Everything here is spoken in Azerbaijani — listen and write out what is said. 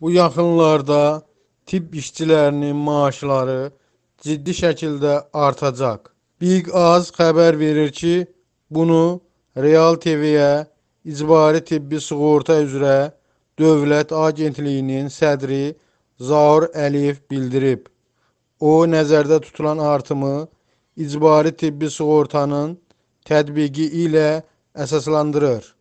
Bu yaxınlarda tibb işçilərinin maaşları ciddi şəkildə artacaq. Big Az xəbər verir ki, bunu Real TV-yə icbari tibbi sığorta üzrə Dövlət Agentliyinin sədri Zaur Əliyev bildirib. O, nəzərdə tutulan artımı icbari tibbi sığortanın tətbiqi ilə əsaslandırır.